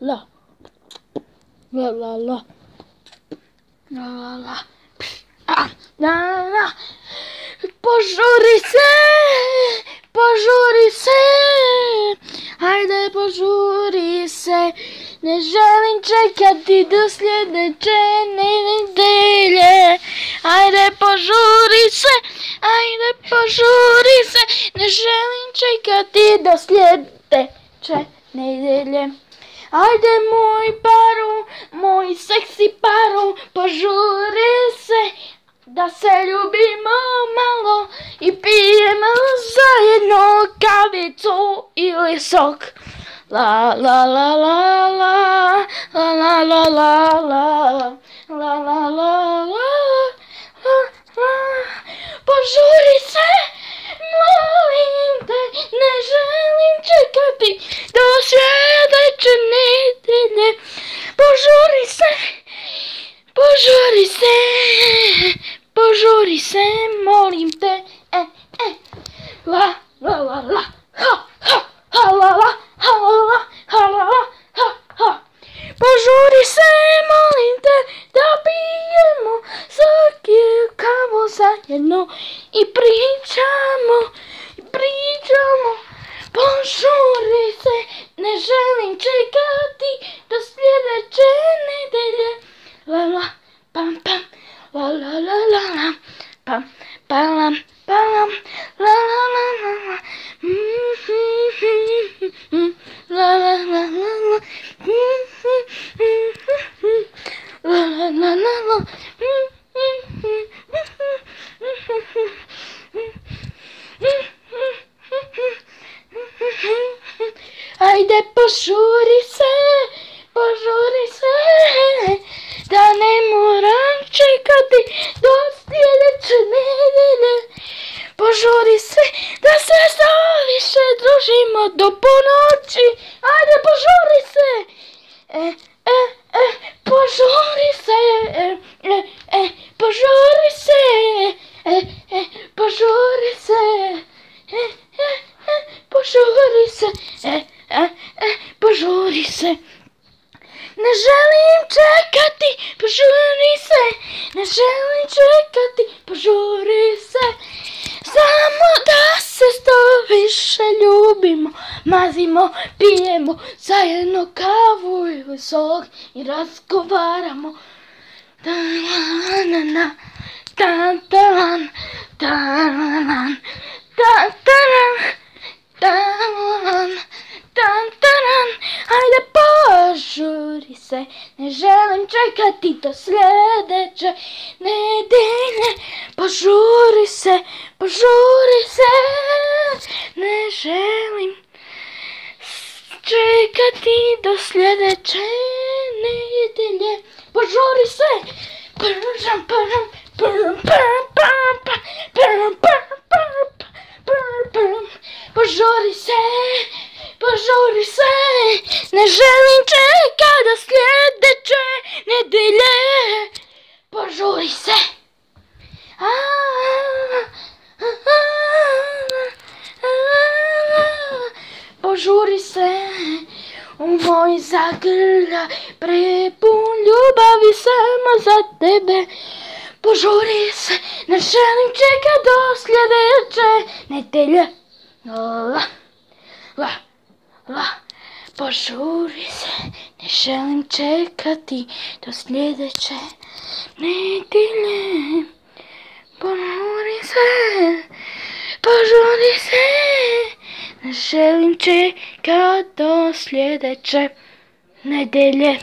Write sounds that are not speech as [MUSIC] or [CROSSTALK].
la. La la la. La la la. Ah, la la. Požuri se, požuri se, hajde požuri se, ne želim čekati do sljedeće nedelje. Hajde požuri se, hajde požuri se, ne želim čekati do sljedeće nedelje. Ajde moj paru, moj seksi paru, požuri se, da se ljubimo malo i pijemo zajedno kavicu ili sok. La la la la la, la la la la la, la la la se, molim te, e, e, la, la, la, la, ha, ha, ha, la, la, ha, la, la, ha, la, la, ha, ha. Požuri se, molim te, da pijemo svaki kavu zajedno i pričamo, i pričamo. Požuri se, ne želim čekati do sljedeće nedelje. La la, pam pam, la la la la la, pam, palam, palam, la la la la la, mm-hmm. [LAUGHS] la. La la la dos više ljubimo, mazimo, pijemo zajedno kavu ili sok i razgovaramo. Ta-la-la-la-la, ta-ta-lan, ta-la-la-la, ta-la-la-la, ta-ta-lan, hajde požuri se, ne želim čekati do sljedeće nedelje, požuri se, požuri se ne želim čekati do sljedeće nedelje. Požuri se, pržam, pržam, pržam, pržam, pržam, pržam, pržam, pržam, požuri se, požuri se, ne želim čekati do sljedeće nedelje. Požuri se. A, a, a, Požuri se u moj zagrlja, prepun ljubavi samo za tebe. Požuri se, ne želim čekat do sljedeće nedelje. La, la, la, požuri se, ne želim čekati do sljedeće nedelje. Požuri se, požuri se, želim čekat do sljedeće nedelje.